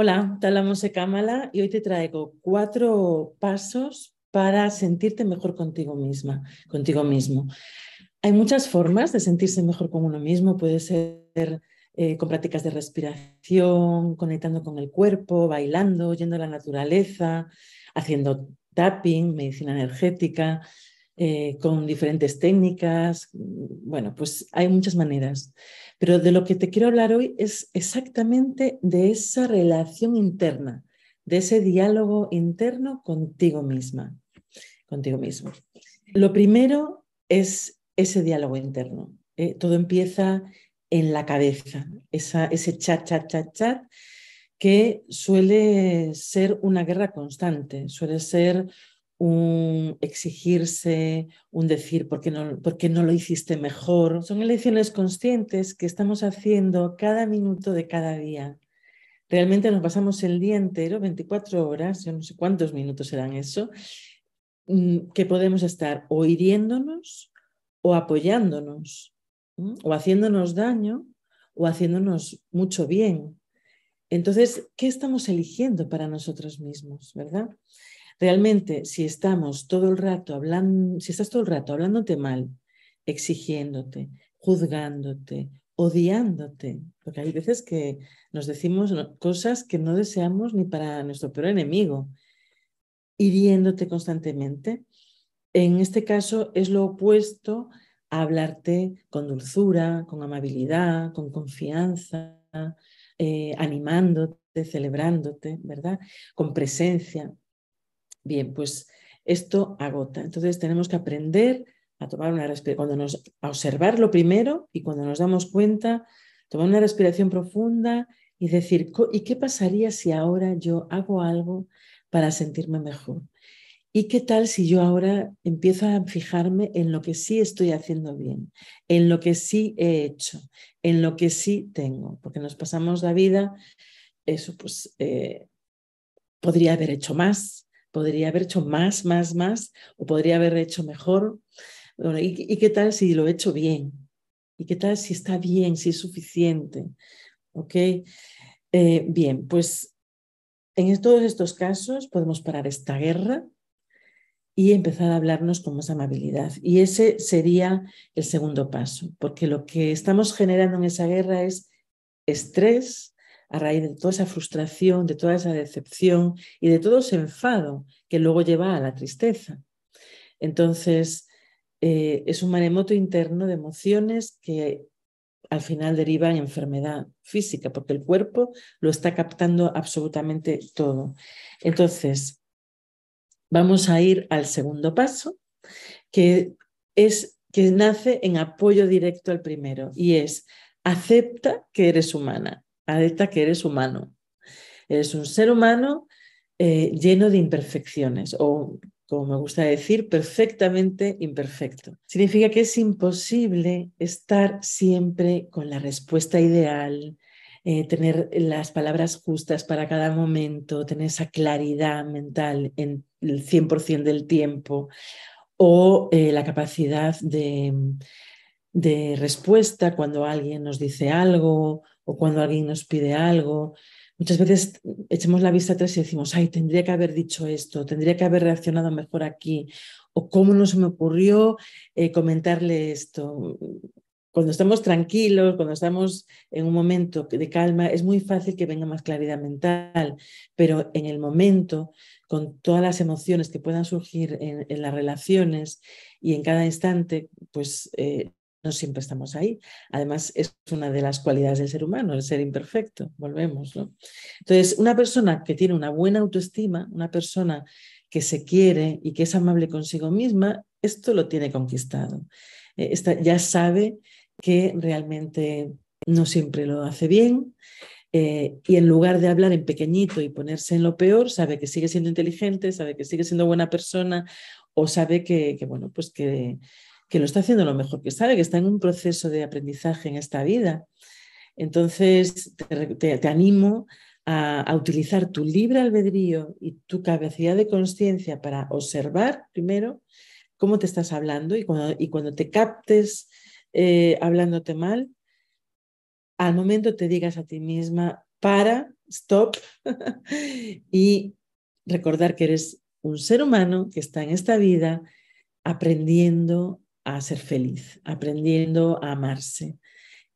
Hola, te de Cámara y hoy te traigo cuatro pasos para sentirte mejor contigo misma, contigo mismo. Hay muchas formas de sentirse mejor con uno mismo. Puede ser eh, con prácticas de respiración, conectando con el cuerpo, bailando, yendo a la naturaleza, haciendo tapping, medicina energética, eh, con diferentes técnicas. Bueno, pues hay muchas maneras. Pero de lo que te quiero hablar hoy es exactamente de esa relación interna, de ese diálogo interno contigo misma, contigo mismo. Lo primero es ese diálogo interno. ¿eh? todo empieza en la cabeza, ese chat, chat, chat, chat, que suele ser una guerra constante, suele ser un exigirse, un decir, ¿por qué, no, ¿por qué no lo hiciste mejor? Son elecciones conscientes que estamos haciendo cada minuto de cada día. Realmente nos pasamos el día entero, 24 horas, yo no sé cuántos minutos serán eso, mm, que podemos estar o hiriéndonos o apoyándonos, o haciéndonos daño o haciéndonos mucho bien. Entonces, ¿qué estamos eligiendo para nosotros mismos, verdad? Realmente, si estamos todo el rato hablando, si estás todo el rato hablándote mal, exigiéndote, juzgándote, odiándote, porque hay veces que nos decimos cosas que no deseamos ni para nuestro peor enemigo, hiriéndote constantemente, en este caso es lo opuesto a hablarte con dulzura, con amabilidad, con confianza, eh, animándote, celebrándote, ¿verdad? Con presencia. Bien, pues esto agota. Entonces tenemos que aprender a tomar una respiración, cuando nos, a observarlo primero y cuando nos damos cuenta, tomar una respiración profunda y decir, ¿y qué pasaría si ahora yo hago algo para sentirme mejor? ¿Y qué tal si yo ahora empiezo a fijarme en lo que sí estoy haciendo bien, en lo que sí he hecho, en lo que sí tengo? Porque nos pasamos la vida, eso pues eh, podría haber hecho más, podría haber hecho más, más, más, o podría haber hecho mejor. ¿y, qué tal si lo he hecho bien? ¿Y qué tal si está bien, si es suficiente? ¿Ok? Eh, bien, pues en todos estos casos podemos parar esta guerra y empezar a hablarnos con más amabilidad. Y ese sería el segundo paso, porque lo que estamos generando en esa guerra es estrés, a raíz de toda esa frustración, de toda esa decepción y de todo ese enfado que luego lleva a la tristeza. Entonces, eh, es un maremoto interno de emociones que al final deriva en enfermedad física, porque el cuerpo lo está captando absolutamente todo. Entonces, vamos a ir al segundo paso, que es que nace en apoyo directo al primero, y es acepta que eres humana acepta que eres humano. Eres un ser humano eh, lleno de imperfecciones o, como me gusta decir, perfectamente imperfecto. Significa que es imposible estar siempre con la respuesta ideal, eh, tener las palabras justas para cada momento, tener esa claridad mental en el 100% del tiempo o eh, la capacidad de, de respuesta cuando alguien nos dice algo o cuando alguien nos pide algo. Muchas veces echamos la vista atrás y decimos, ay, tendría que haber dicho esto, tendría que haber reaccionado mejor aquí, o cómo no se me ocurrió eh, comentarle esto. Cuando estamos tranquilos, cuando estamos en un momento de calma, es muy fácil que venga más claridad mental, pero en el momento, con todas las emociones que puedan surgir en, las relaciones y en cada instante, pues eh, no siempre estamos ahí. Además, es una de las cualidades del ser humano, el ser imperfecto. Volvemos, ¿no? Entonces, una persona que tiene una buena autoestima, una persona que se quiere y que es amable consigo misma, esto lo tiene conquistado. Eh, ya sabe que realmente no siempre lo hace bien, eh, y en lugar de hablar en pequeñito y ponerse en lo peor, sabe que sigue siendo inteligente, sabe que sigue siendo buena persona o sabe que, que bueno, pues que, que lo está haciendo lo mejor que sabe, que está en un proceso de aprendizaje en esta vida. Entonces, te, animo a, utilizar tu libre albedrío y tu capacidad de conciencia para observar primero cómo te estás hablando y cuando, y cuando te captes eh, hablándote mal, al momento te digas a ti misma, para, stop, y recordar que eres un ser humano que está en esta vida aprendiendo a ser feliz, aprendiendo a amarse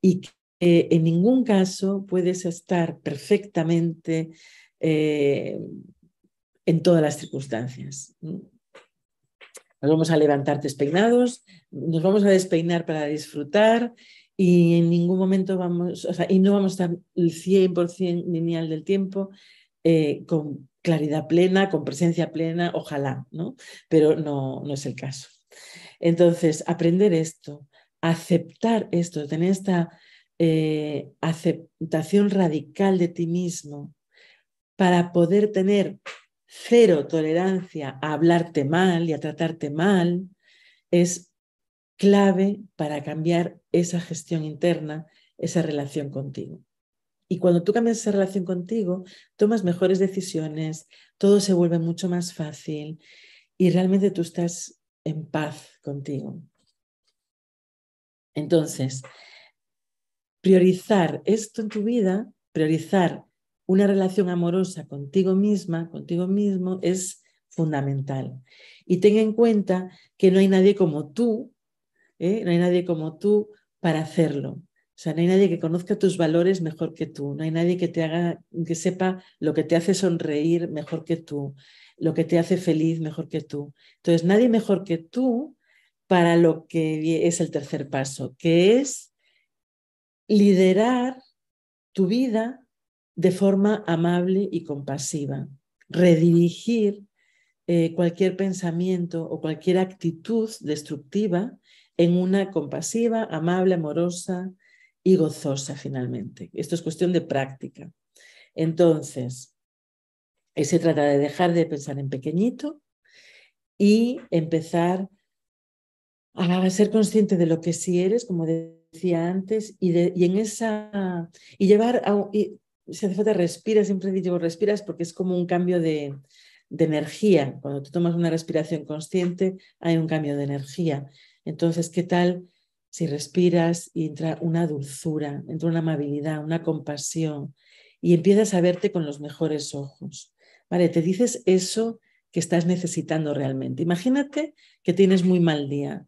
y que en ningún caso puedes estar perfectamente eh, en todas las circunstancias. Nos vamos a levantar despeinados, nos vamos a despeinar para disfrutar y en ningún momento vamos, o sea, y no vamos a estar el 100% lineal del tiempo eh, con claridad plena, con presencia plena, ojalá, ¿no? Pero no, no es el caso. Entonces, aprender esto, aceptar esto, tener esta eh, aceptación radical de ti mismo para poder tener cero tolerancia a hablarte mal y a tratarte mal, es clave para cambiar esa gestión interna, esa relación contigo. Y cuando tú cambias esa relación contigo, tomas mejores decisiones, todo se vuelve mucho más fácil y realmente tú estás en paz contigo. Entonces, priorizar esto en tu vida, priorizar una relación amorosa contigo misma, contigo mismo, es fundamental. Y ten en cuenta que no hay nadie como tú, ¿eh? no hay nadie como tú para hacerlo. O sea, no hay nadie que conozca tus valores mejor que tú, no hay nadie que te haga, que sepa lo que te hace sonreír mejor que tú, lo que te hace feliz mejor que tú. Entonces, nadie mejor que tú para lo que es el tercer paso, que es liderar tu vida de forma amable y compasiva, redirigir eh, cualquier pensamiento o cualquier actitud destructiva en una compasiva, amable, amorosa, y gozosa finalmente. Esto es cuestión de práctica. Entonces, eh, se trata de dejar de pensar en pequeñito y empezar a ser consciente de lo que sí eres, como decía antes, y, de, y en esa y llevar a, y, si hace falta respira, siempre digo respiras porque es como un cambio de, de energía. Cuando tú tomas una respiración consciente, hay un cambio de energía. Entonces, ¿qué tal si respiras y entra una dulzura, entra una amabilidad, una compasión y empiezas a verte con los mejores ojos. Vale, te dices eso que estás necesitando realmente. Imagínate que tienes muy mal día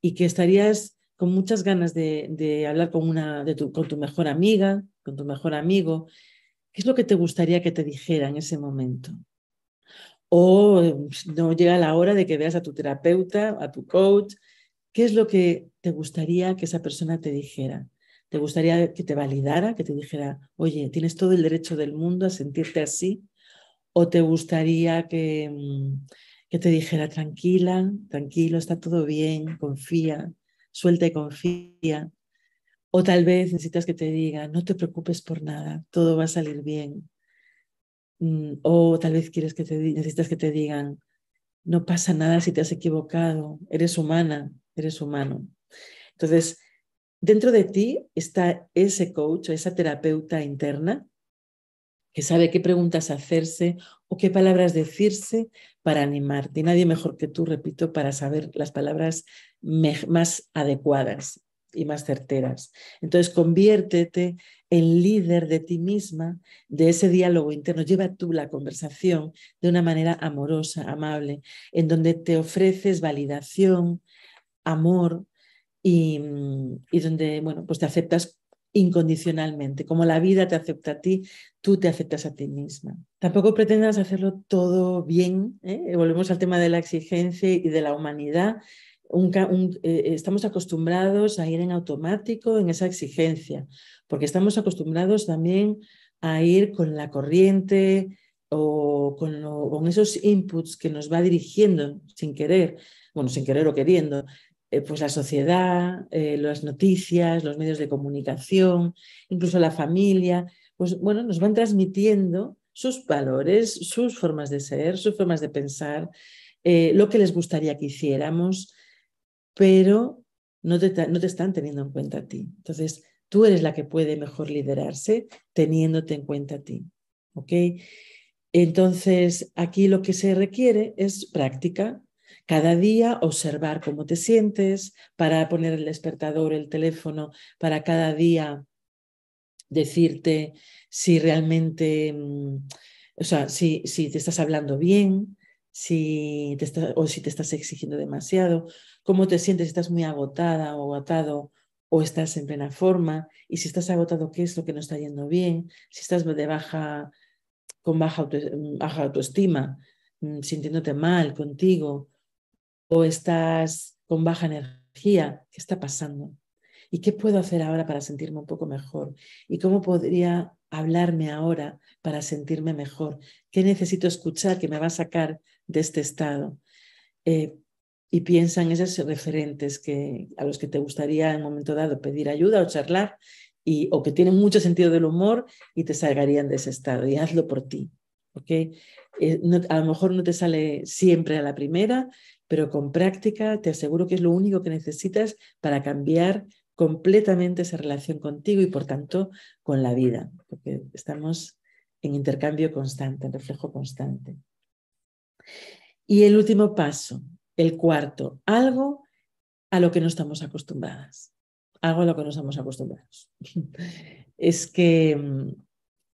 y que estarías con muchas ganas de, hablar con, una, de tu, con tu mejor amiga, con tu mejor amigo. ¿Qué es lo que te gustaría que te dijera en ese momento? O no llega la hora de que veas a tu terapeuta, a tu coach, ¿Qué es lo que te gustaría que esa persona te dijera? ¿Te gustaría que te validara, que te dijera, oye, tienes todo el derecho del mundo a sentirte así? ¿O te gustaría que, mm, que te dijera, tranquila, tranquilo, está todo bien, confía, suelta y confía? O tal vez necesitas que te diga, no te preocupes por nada, todo va a salir bien. Mm, o tal vez quieres que te necesitas que te digan, no pasa nada si te has equivocado, eres humana, eres humano. Entonces, dentro de ti está ese coach esa terapeuta interna que sabe qué preguntas hacerse o qué palabras decirse para animarte. Y nadie mejor que tú, repito, para saber las palabras más adecuadas y más certeras. Entonces, conviértete en líder de ti misma, de ese diálogo interno. Lleva tú la conversación de una manera amorosa, amable, en donde te ofreces validación, amor y, y donde, bueno, pues te aceptas incondicionalmente. Como la vida te acepta a ti, tú te aceptas a ti misma. Tampoco pretendas hacerlo todo bien. ¿eh? Volvemos al tema de la exigencia y de la humanidad. Eh, estamos acostumbrados a ir en automático en esa exigencia, porque estamos acostumbrados también a ir con la corriente o con, con esos inputs que nos va dirigiendo sin querer, bueno, sin querer o queriendo, eh, pues la sociedad, eh, las noticias, los medios de comunicación, incluso la familia, pues bueno, nos van transmitiendo sus valores, sus formas de ser, sus formas de pensar, eh, lo que les gustaría que hiciéramos, pero no te, no te están teniendo en cuenta a ti. Entonces, tú eres la que puede mejor liderarse teniéndote en cuenta a ti. ¿Ok? Entonces, aquí lo que se requiere es práctica, cada día observar cómo te sientes, para poner el despertador, el teléfono, para cada día decirte si realmente, mm, o sea, si, si te estás hablando bien, si te o si te estás exigiendo demasiado, cómo te sientes, si estás muy agotada o agotado o estás en plena forma, y si estás agotado, qué es lo que no está yendo bien, si estás de baja, con baja, baja autoestima, mm, sintiéndote mal contigo, o estás con baja energía, ¿qué está pasando? ¿Y qué puedo hacer ahora para sentirme un poco mejor? ¿Y cómo podría hablarme ahora para sentirme mejor? ¿Qué necesito escuchar que me va a sacar de este estado? Eh, y piensa en esos referentes que, a los que te gustaría en un momento dado pedir ayuda o charlar y, o que tienen mucho sentido del humor y te salgarían de ese estado. Y hazlo por ti. ¿okay? Eh, a lo mejor no te sale siempre a la primera, pero con práctica te aseguro que es lo único que necesitas para cambiar completamente esa relación contigo y por tanto con la vida, porque estamos en intercambio constante, en reflejo constante. Y el último paso, el cuarto, algo a lo que no estamos acostumbradas, algo a lo que no estamos acostumbrados. es que mm,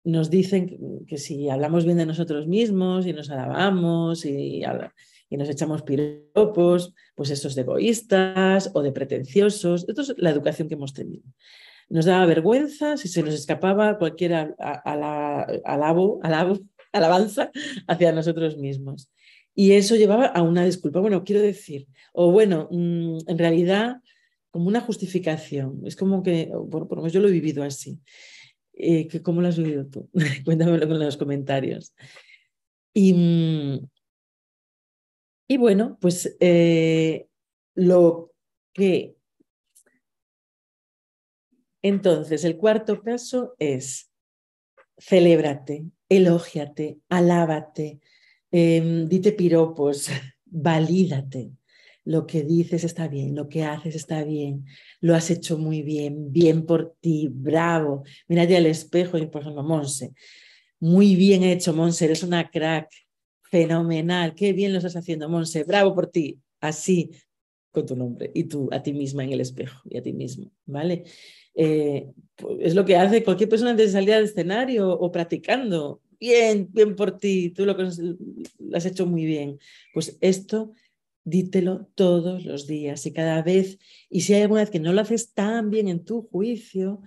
nos dicen que, si hablamos bien de nosotros mismos y nos alabamos y, y nos echamos piropos, pues esos de egoístas o de pretenciosos. Esto es la educación que hemos tenido. Nos daba vergüenza si se nos escapaba cualquier alabo, alabo, alabanza hacia nosotros mismos. Y eso llevaba a una disculpa. Bueno, quiero decir, o bueno, mm, en realidad como una justificación. Es como que, por, lo menos yo lo he vivido así. Eh, ¿Cómo lo has vivido tú? Cuéntamelo en los comentarios. Y, mm, y bueno, pues eh, lo que... Entonces, el cuarto paso es celébrate, elógiate, alábate, em, dite piropos, valídate. Lo que dices está bien, lo que haces está bien, lo has hecho muy bien, bien por ti, bravo. Mírate al espejo y por ejemplo, Monse, muy bien hecho, Monse, eres una crack, Fenomenal, qué bien lo estás haciendo, Monse, bravo por ti, así con tu nombre y tú a ti misma en el espejo y a ti mismo, ¿vale? Eh, pues, es lo que hace cualquier persona antes de salir al escenario o practicando. Bien, bien por ti, tú lo, has hecho muy bien. Pues esto dítelo todos los días y cada vez, y si hay alguna vez que no lo haces tan bien en tu juicio,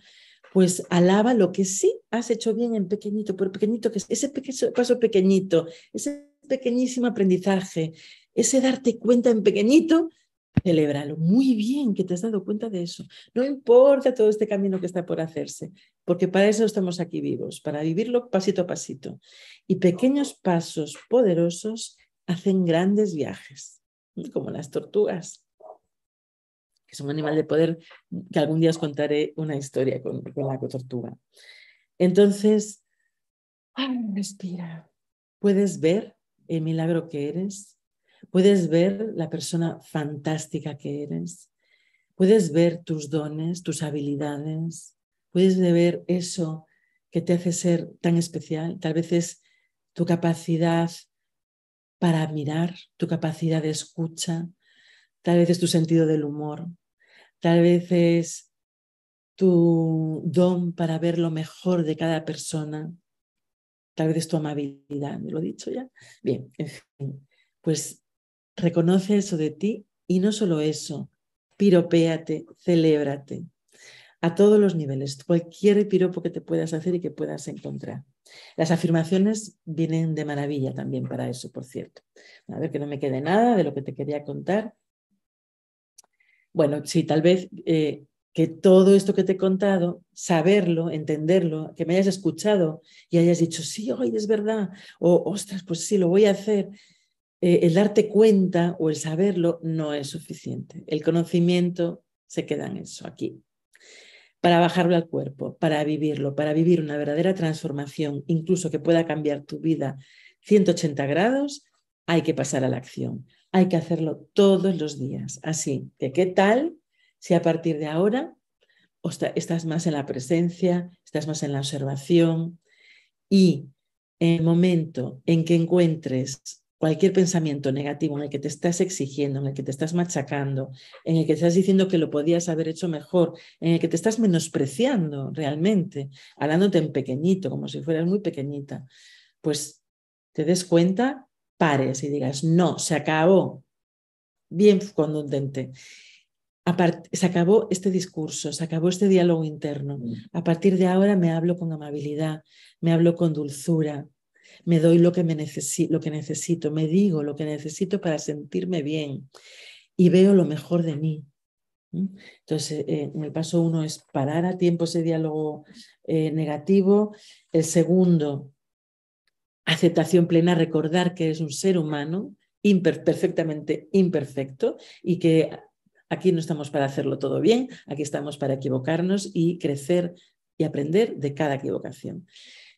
pues alaba lo que sí has hecho bien en pequeñito, por pequeñito que es, ese paso pequeñito, ese pequeñísimo aprendizaje, ese darte cuenta en pequeñito, celébralo. Muy bien que te has dado cuenta de eso. No importa todo este camino que está por hacerse, porque para eso estamos aquí vivos, para vivirlo pasito a pasito. Y pequeños pasos poderosos hacen grandes viajes, como las tortugas que es un animal de poder, que algún día os contaré una historia con, con la tortuga. Entonces, respira. Puedes ver el milagro que eres, puedes ver la persona fantástica que eres, puedes ver tus dones, tus habilidades, puedes ver eso que te hace ser tan especial. Tal vez es tu capacidad para mirar, tu capacidad de escucha, tal vez es tu sentido del humor, tal vez es tu don para ver lo mejor de cada persona, vez tu amabilidad, ¿me lo he dicho ya? Bien, en fin, pues reconoce eso de ti y no solo eso, piropéate, celébrate a todos los niveles, cualquier piropo que te puedas hacer y que puedas encontrar. Las afirmaciones vienen de maravilla también para eso, por cierto. A ver que no me quede nada de lo que te quería contar bueno, sí, tal vez eh, que todo esto que te he contado, saberlo, entenderlo, que me hayas escuchado y hayas dicho, sí, hoy es verdad, o ostras, pues sí, lo voy a hacer. Eh, el darte cuenta o el saberlo no es suficiente. El conocimiento se queda en eso, aquí. Para bajarlo al cuerpo, para vivirlo, para vivir una verdadera transformación, incluso que pueda cambiar tu vida 180 grados, hay que pasar a la acción hay que hacerlo todos los días. Así que, ¿qué tal si a partir de ahora estás más en la presencia, estás más en la observación y en el momento en que encuentres cualquier pensamiento negativo en el que te estás exigiendo, en el que te estás machacando, en el que estás diciendo que lo podías haber hecho mejor, en el que te estás menospreciando realmente, hablándote en pequeñito, como si fueras muy pequeñita, pues te des cuenta, pares y digas, no, se acabó. Bien contundente. Se acabó este discurso, se acabó este diálogo interno. Mm. A partir de ahora me hablo con amabilidad, me hablo con dulzura, me doy lo que, me lo que necesito, me digo lo que necesito para sentirme bien y veo lo mejor de mí. Entonces, eh, en el paso uno es parar a tiempo ese diálogo eh, negativo. El segundo, aceptación plena, recordar que eres un ser humano perfectamente imperfecto y que aquí no estamos para hacerlo todo bien, aquí estamos para equivocarnos y crecer y aprender de cada equivocación.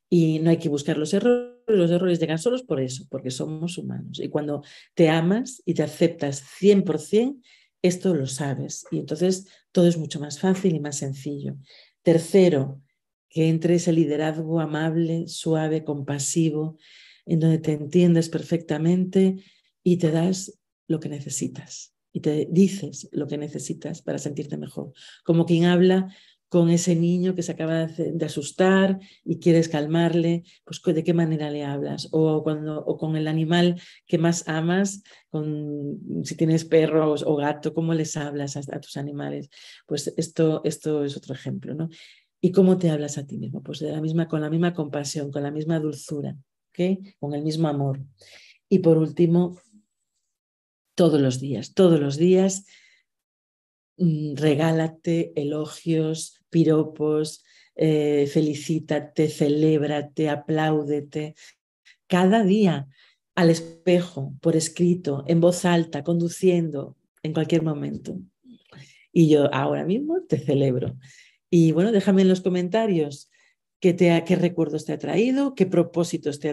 Y no hay que buscar los errores, los errores llegan solos por eso, porque somos humanos. Y cuando te amas y te aceptas 100%, esto lo sabes. Y entonces todo es mucho más fácil y más sencillo. Tercero, que entre ese liderazgo amable, suave, compasivo, en donde te entiendes perfectamente y te das lo que necesitas y te dices lo que necesitas para sentirte mejor. Como quien habla con ese niño que se acaba de asustar y quieres calmarle, pues de qué manera le hablas. O, cuando, o con el animal que más amas, con, si tienes perros o gato, ¿cómo les hablas a, tus animales? Pues esto, esto es otro ejemplo. ¿no? ¿Y cómo te hablas a ti mismo? Pues de la misma, con la misma compasión, con la misma dulzura, con el mismo amor. Y por último, todos los días, todos los días Mm, regálate elogios, piropos, eh, felicítate, celébrate, apláudete. Cada día al espejo, por escrito, en voz alta, conduciendo, en cualquier momento. Y yo ahora mismo te celebro. Y bueno, déjame en los comentarios qué, qué recuerdos te ha traído, qué propósitos te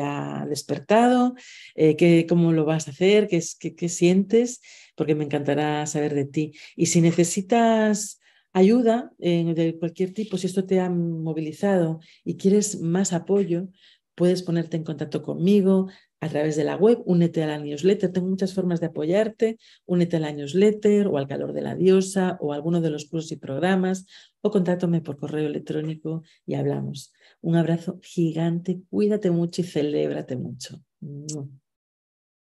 ha, despertado, eh, cómo lo vas a hacer, qué, qué sientes porque me encantará saber de ti. Y si necesitas ayuda de cualquier tipo, si esto te ha movilizado y quieres más apoyo, puedes ponerte en contacto conmigo a través de la web, únete a la newsletter. Tengo muchas formas de apoyarte. Únete a la newsletter o al calor de la diosa o alguno de los cursos y programas o contáctame por correo electrónico y hablamos. Un abrazo gigante, cuídate mucho y celébrate mucho.